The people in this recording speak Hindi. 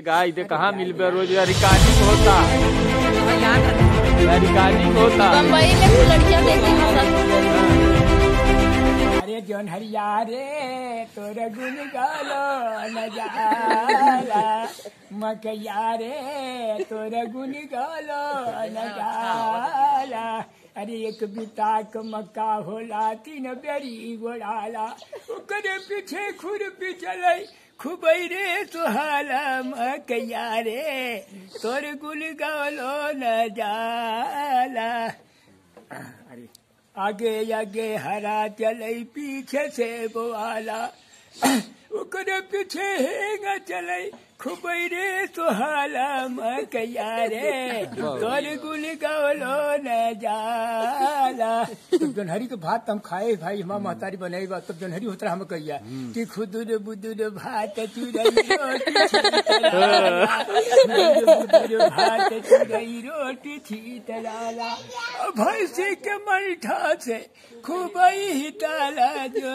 गाय इधर कहाँ मिल रोज रिकॉर्डिंग होता। रिकॉर्डिंग होता। बम्बई में लड़कियाँ देखती हैं अरे जोन हरिया रे तोर गुन गालो न मकैया रे तोर गुन गालो न जाला अरे एक बिताक मक्का होला तीन बेरी गोड़ाला। ओकरे पीछे खुरपी चलै खुबै रे सुहाला मकैया रे तोर गुल गलो न जाला। आगे आगे हरा चले पीछे से ओकरे पीछे हेगा चले खुबै रे सुहाला मकैया रे। तोर गुल गौलो न जाला। तब जनहरी के भात हम खाए भाई हमार महतारी बनाई बा तब जनहरी होता हम कहिया। कि खुदुर बुदुर भात चुरई रोटी भात चुरई रोटी छितराला भैंसी के मलठा से खूब ही ताला जो